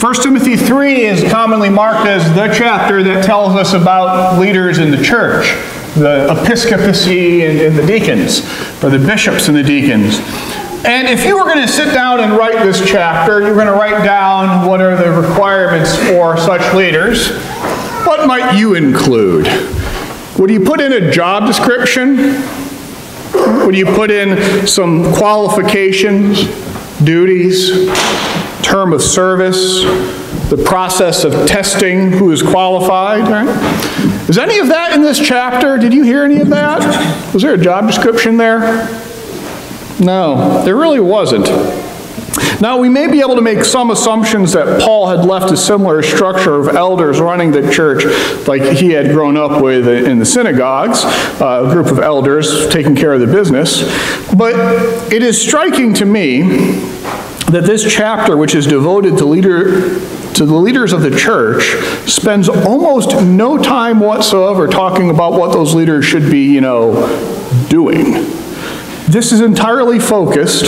1 Timothy 3 is commonly marked as the chapter that tells us about leaders in the church, the episcopacy and, and the deacons, or the bishops and the deacons. And if you were going to sit down and write this chapter, you're going to write down what are the requirements for such leaders. What might you include? Would you put in a job description? Would you put in some qualifications, duties, term of service, the process of testing who is qualified? Right? Is any of that in this chapter? Did you hear any of that? Was there a job description there? No, there really wasn't. Now, we may be able to make some assumptions that Paul had left a similar structure of elders running the church like he had grown up with in the synagogues, uh, a group of elders taking care of the business. But it is striking to me that this chapter, which is devoted to leader to the leaders of the church spends almost no time whatsoever talking about what those leaders should be, you know, doing. This is entirely focused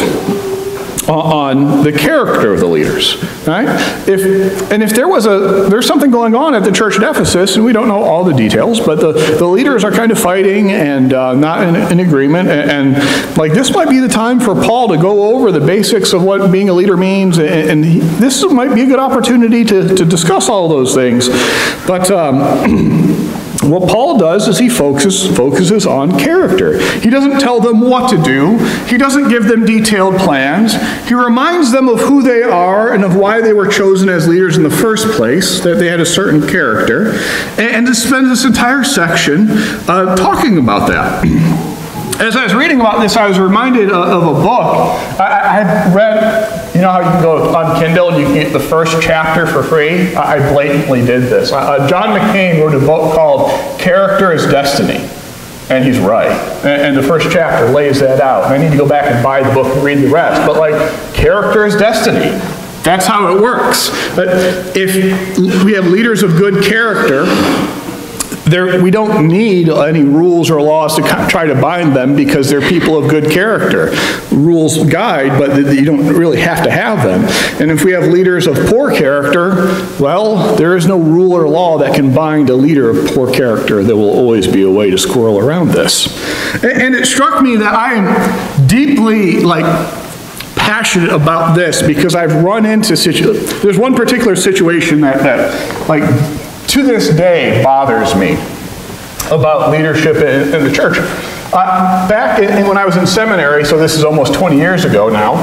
on the character of the leaders, right? If, and if there was a, there's something going on at the church at Ephesus, and we don't know all the details, but the, the leaders are kind of fighting and uh, not in, in agreement, and, and, like this might be the time for Paul to go over the basics of what being a leader means, and, and he, this might be a good opportunity to, to discuss all those things. But um, What Paul does is he focuses, focuses on character. He doesn't tell them what to do. He doesn't give them detailed plans. He reminds them of who they are and of why they were chosen as leaders in the first place, that they had a certain character, and, and spends this entire section uh, talking about that. As I was reading about this, I was reminded of a book. I, read, you know how you can go on Kindle and you can get the first chapter for free? I blatantly did this. Uh, John McCain wrote a book called Character is Destiny. And he's right. And, the first chapter lays that out. I need to go back and buy the book and read the rest. But like, character is destiny. That's how it works. But if we have leaders of good character, we don't need any rules or laws to try to bind them because they're people of good character. Rules guide, but you don't really have to have them. And if we have leaders of poor character, well, there is no rule or law that can bind a leader of poor character. There will always be a way to squirrel around this. And it struck me that I am deeply, like, passionate about this because I've run into situations. There's one particular situation that, that like to this day bothers me about leadership in, in the church. Uh, back in, when I was in seminary, so this is almost 20 years ago now,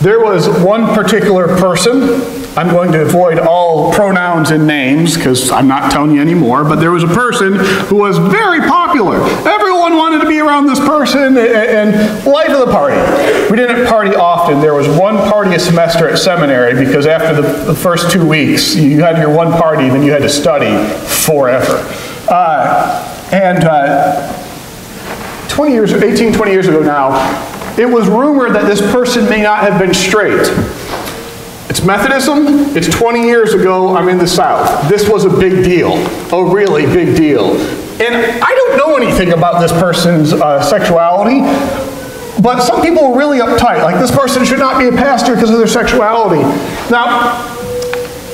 there was one particular person. I'm going to avoid all pronouns and names because I'm not telling you anymore, but there was a person who was very popular. Everyone wanted to be around this person and, life of the party. We didn't party often. There was one party a semester at seminary because after the, the first two weeks, you had your one party, then you had to study forever. Uh, and uh, 20 years, 18, 20 years ago now, it was rumored that this person may not have been straight. It's Methodism. It's 20 years ago. I'm in the South. This was a big deal, a really big deal. And I don't know anything about this person's uh, sexuality, but some people were really uptight. Like, this person should not be a pastor because of their sexuality. Now,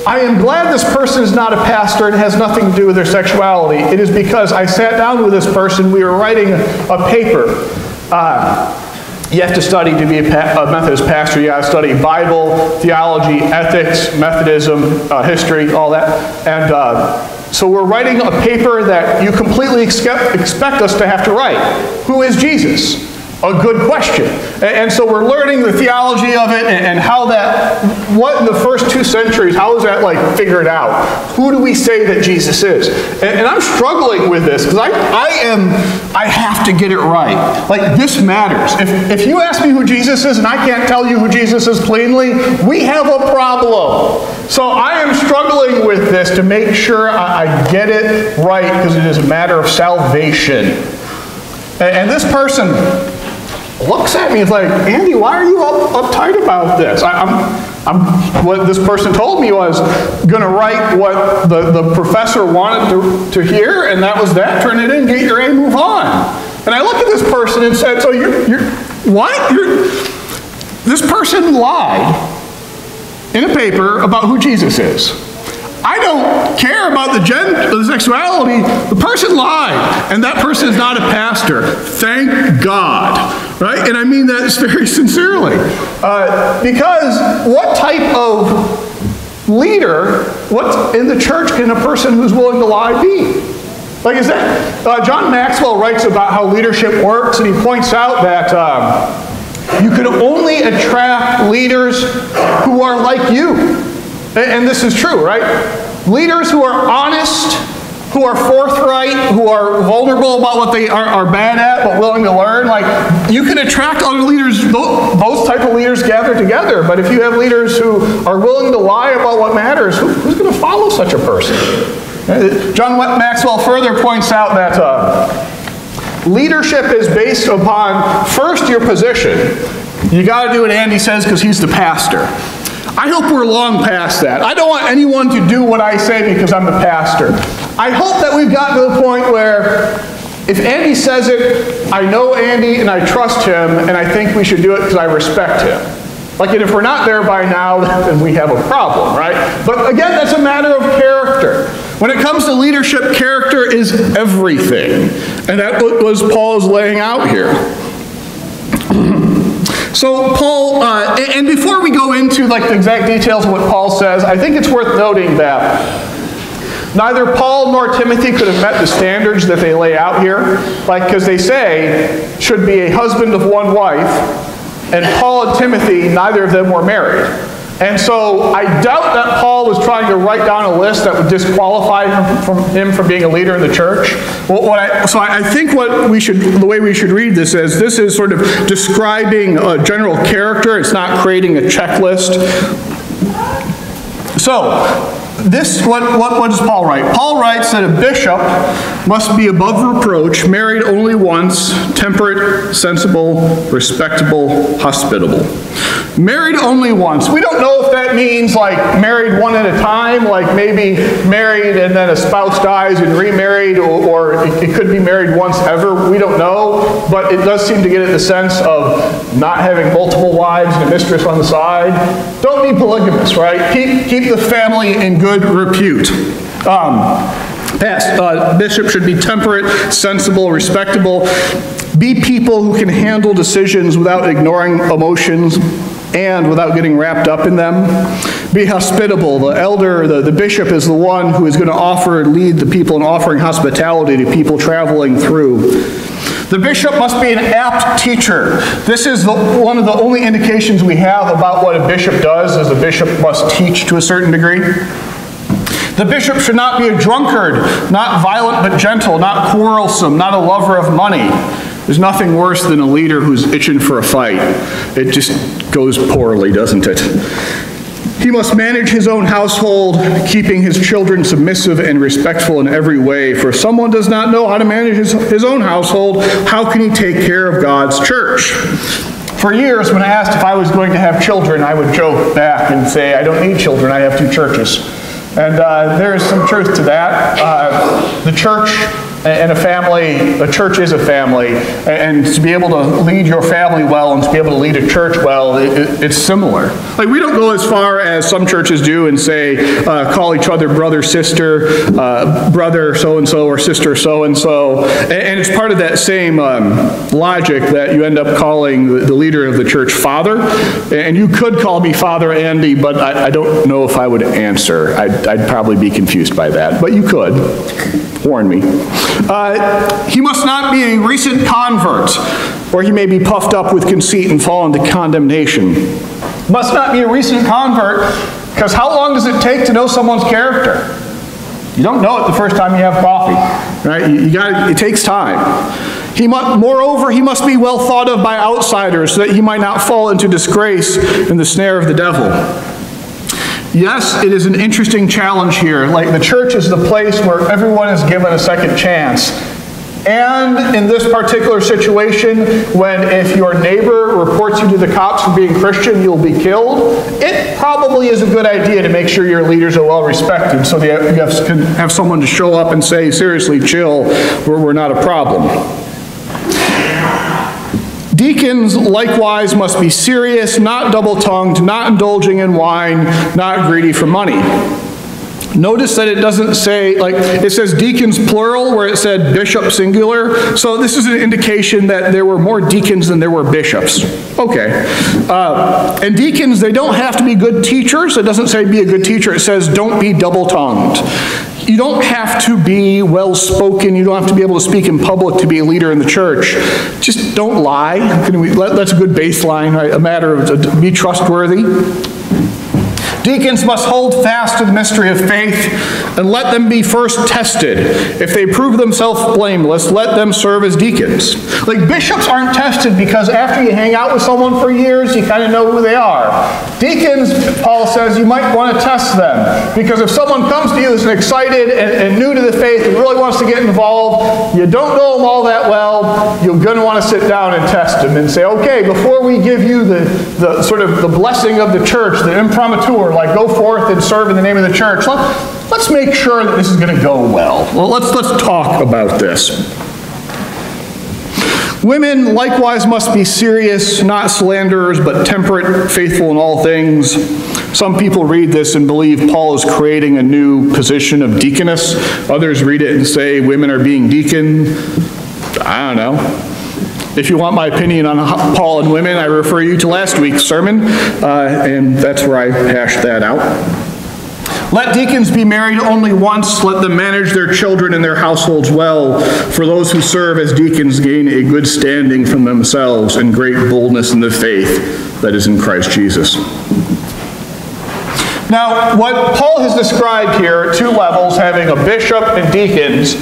I am glad this person is not a pastor and has nothing to do with their sexuality. It is because I sat down with this person, we were writing a paper. Uh, you have to study to be a, a Methodist pastor. You have to study Bible, theology, ethics, Methodism, uh, history, all that. And uh, so we're writing a paper that you completely expect us to have to write. Who is Jesus? A good question. And so we're learning the theology of it and how that, what in the first two centuries, how is that like figured out? Who do we say that Jesus is? And, I'm struggling with this because I, I am, I have to get it right. Like this matters. If, if you ask me who Jesus is and I can't tell you who Jesus is plainly, we have a problem. So I am struggling with this to make sure I, get it right because it is a matter of salvation. And this person, looks at me and is like, Andy, why are you up, uptight about this? I, am I'm, what this person told me was going to write what the, the professor wanted to, to hear, and that was that. Turn it in, get your A, move on. And I look at this person and said, so you're, you're what? You're, this person lied in a paper about who Jesus is. I don't care about the, gen- the sexuality. The person lied, and that person is not a pastor. Thank God. Right? And I mean that very sincerely. Uh, because what type of leader, what in the church can a person who's willing to lie be? Like, is that? Uh, John Maxwell writes about how leadership works, and he points out that. Um, you can only attract leaders who are like you. And this is true, right? Leaders who are honest, who are forthright, who are vulnerable about what they are, are, bad at, but willing to learn. Like, you can attract other leaders, those type of leaders gather together. But if you have leaders who are willing to lie about what matters, who, who's going to follow such a person? John Maxwell further points out that uh, leadership is based upon, first, your position. You got to do what Andy says because he's the pastor. I hope we're long past that. I don't want anyone to do what I say because I'm the pastor. I hope that we've gotten to the point where if Andy says it, I know Andy and I trust him, and I think we should do it because I respect him. Like, if we're not there by now, then we have a problem, right? But again, that's a matter of character. When it comes to leadership, character is everything. And that was Paul's laying out here. So Paul, uh, and before we go into like the exact details of what Paul says, I think it's worth noting that neither Paul nor Timothy could have met the standards that they lay out here. Like, because they say should be a husband of one wife, and Paul and Timothy, neither of them were married. And so I doubt that Paul was trying to write down a list that would disqualify him from, him from being a leader in the church. Well, I, so I think what we should, the way we should read this is, this is sort of describing a general character. It's not creating a checklist. So, this, what, what, what does Paul write? Paul writes that a bishop must be above reproach, married only once, temperate, sensible, respectable, hospitable. Married only once. We don't know if that means like married one at a time, like maybe married and then a spouse dies and remarried, or, or it, it could be married once ever. We don't know, but it does seem to get at the sense of not having multiple wives and a mistress on the side. Don't be polygamous, right? Keep, keep the family in good repute. Um, Past, uh, bishop should be temperate, sensible, respectable. Be people who can handle decisions without ignoring emotions and without getting wrapped up in them. Be hospitable. The elder, the, the bishop, is the one who is going to offer and lead the people in offering hospitality to people traveling through. The bishop must be an apt teacher. This is the, one of the only indications we have about what a bishop does, is a bishop must teach to a certain degree. The bishop should not be a drunkard, not violent but gentle, not quarrelsome, not a lover of money. There's nothing worse than a leader who's itching for a fight. It just goes poorly, doesn't it? He must manage his own household, keeping his children submissive and respectful in every way. For if someone does not know how to manage his, his own household, how can he take care of God's church? For years, when I asked if I was going to have children, I would joke back and say, I don't need children, I have two churches. And uh, there is some truth to that. Uh, the church and a family, a church is a family, and to be able to lead your family well and to be able to lead a church well, it, it's similar. Like we don't go as far as some churches do and say, uh, call each other brother, sister, uh, brother so and so, or sister so and so, and it's part of that same um, logic that you end up calling the, the, leader of the church father. And you could call me Father Andy, but I, I don't know if I would answer. I'd, I'd probably be confused by that, but you could. Warn me. Uh, he must not be a recent convert, or he may be puffed up with conceit and fall into condemnation. Must not be a recent convert, because how long does it take to know someone's character? You don't know it the first time you have coffee, right? You, you got it takes time. He must, moreover, he must be well thought of by outsiders so that he might not fall into disgrace in the snare of the devil. Yes, it is an interesting challenge here. Like the church is the place where everyone is given a second chance. And in this particular situation, when if your neighbor reports you to the cops for being Christian, you'll be killed, it probably is a good idea to make sure your leaders are well respected so that you can have someone to show up and say, seriously, chill, we're, we're not a problem. Deacons likewise must be serious, not double tongued, not indulging in wine, not greedy for money. Notice that it doesn't say, like, it says deacons plural where it said bishop singular. So this is an indication that there were more deacons than there were bishops. Okay. Uh, and deacons, they don't have to be good teachers. It doesn't say be a good teacher. It says don't be double tongued. You don't have to be well spoken. You don't have to be able to speak in public to be a leader in the church. Just don't lie. That's a good baseline, right? A matter of be trustworthy. Deacons must hold fast to the mystery of faith and let them be first tested. If they prove themselves blameless, let them serve as deacons. Like bishops aren't tested because after you hang out with someone for years, you kind of know who they are. Deacons, Paul says, you might want to test them because if someone comes to you that's excited and, and new to the faith and really wants to get involved, you don't know them all that well, you're going to want to sit down and test them and say, okay, before we give you the, the sort of the blessing of the church, the imprimatur, like go forth and serve in the name of the church. Let, us make sure that this is going to go well. Well, let's, let's talk about this. Women likewise must be serious, not slanderers, but temperate, faithful in all things. Some people read this and believe Paul is creating a new position of deaconess. Others read it and say women are being deacon. I don't know. If you want my opinion on Paul and women, I refer you to last week's sermon, uh, and that's where I hashed that out. Let deacons be married only once. Let them manage their children and their households well. For those who serve as deacons gain a good standing from themselves and great boldness in the faith that is in Christ Jesus. Now, what Paul has described here, two levels, having a bishop and deacons,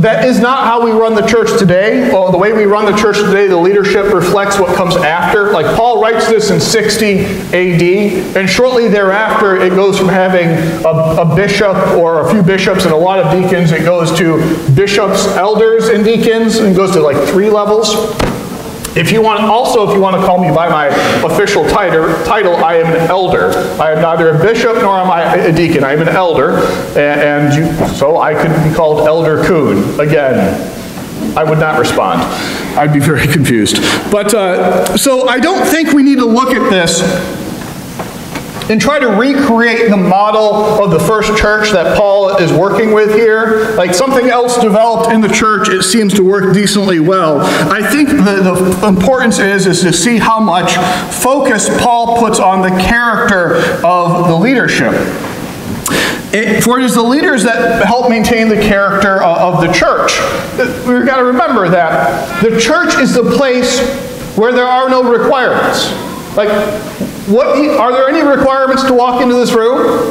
that is not how we run the church today. Well, the way we run the church today, the leadership reflects what comes after. Like Paul writes this in 60 AD, and shortly thereafter, it goes from having a, a bishop or a few bishops and a lot of deacons, it goes to bishops, elders, and deacons, and goes to like three levels. If you want, also, if you want to call me by my official title, title, I am an elder. I am neither a bishop nor am I a deacon. I am an elder, and, you, so I could be called Elder Coon again. I would not respond. I'd be very confused. But uh, so I don't think we need to look at this and try to recreate the model of the first church that Paul is working with here. Like something else developed in the church, it seems to work decently well. I think the, the importance is, is to see how much focus Paul puts on the character of the leadership. It, for it is the leaders that help maintain the character uh, of the church. We've got to remember that the church is the place where there are no requirements. Like, what, are there any requirements to walk into this room?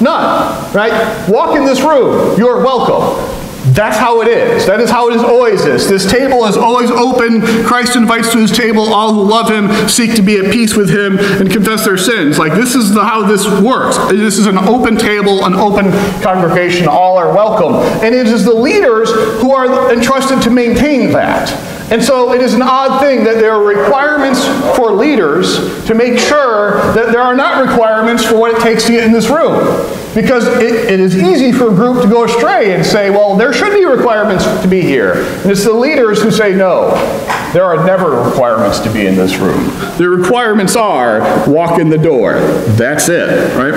None, right? Walk in this room. You're welcome. That's how it is. That is how it is always is. This table is always open. Christ invites to his table all who love him, seek to be at peace with him, and confess their sins. Like this is the, how this works. This is an open table, an open congregation. All are welcome. And it is the leaders who are entrusted to maintain that. And so it is an odd thing that there are requirements for leaders to make sure that there are not requirements for what it takes to get in this room. Because it, it is easy for a group to go astray and say, well, there should be requirements to be here. And it's the leaders who say, no, there are never requirements to be in this room. The requirements are walk in the door. That's it, right?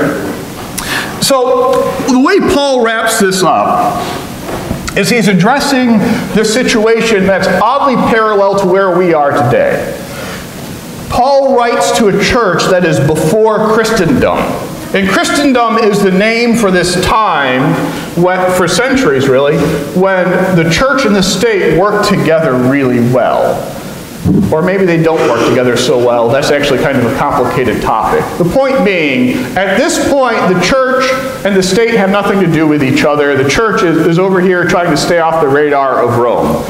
So the way Paul wraps this up is he's addressing the situation that's oddly parallel to where we are today. Paul writes to a church that is before Christendom. And Christendom is the name for this time, when, for centuries really, when the church and the state worked together really well. Or maybe they don't work together so well. That's actually kind of a complicated topic. The point being, at this point, the church and the state have nothing to do with each other. The church is, is over here trying to stay off the radar of Rome.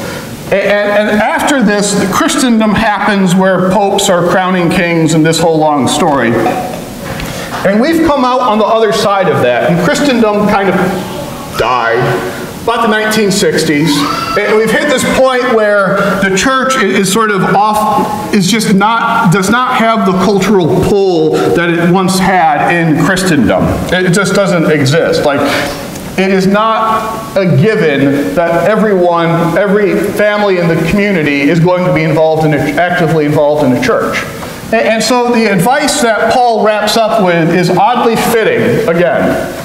And, and, after this, Christendom happens where popes are crowning kings and this whole long story. And we've come out on the other side of that, and Christendom kind of died about the 1960s. And eh, we've hit this point where the church is sort of off, is just not, does not have the cultural pull that it once had in Christendom. It just doesn't exist. Like, it is not a given that everyone, every family in the community is going to be involved in a, actively involved in a church. And, and so the advice that Paul wraps up with is oddly fitting again.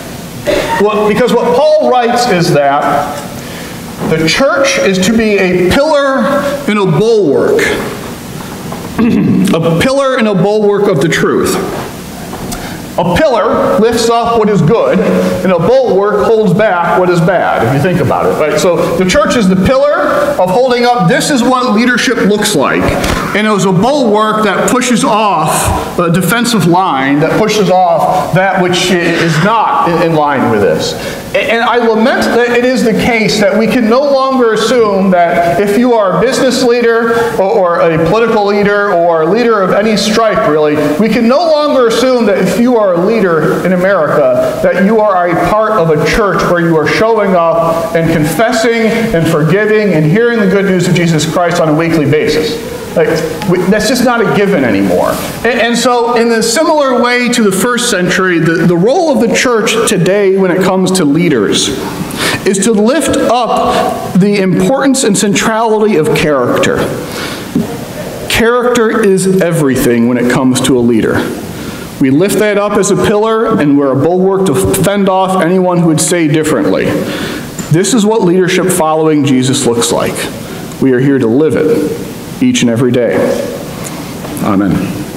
Well, because what Paul writes is that the church is to be a pillar and a bulwark, a pillar and a bulwark of the truth. A pillar lifts up what is good, and a bulwark holds back what is bad, if you think about it. Right? So the church is the pillar of holding up, this is what leadership looks like. And it was a bulwark that pushes off, a defensive line that pushes off that which is not in line with this. And I lament that it is the case that we can no longer assume that if you are a business leader or, a political leader or a leader of any stripe, really, we can no longer assume that if you are a leader in America, that you are a part of a church where you are showing up and confessing and forgiving and hearing the good news of Jesus Christ on a weekly basis. Like, we, that's just not a given anymore. And, and, so, in a similar way to the first century, the, the role of the church today when it comes to leaders is to lift up the importance and centrality of character. Character is everything when it comes to a leader. We lift that up as a pillar, and we're a bulwark to fend off anyone who would say differently. This is what leadership following Jesus looks like. We are here to live it each and every day. Amen.